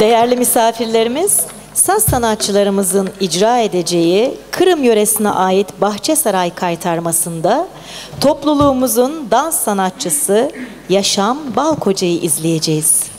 Değerli misafirlerimiz, saz sanatçılarımızın icra edeceği Kırım yöresine ait Bahçesaray kaytarmasında topluluğumuzun dans sanatçısı Yaşam Balkoca'yı izleyeceğiz.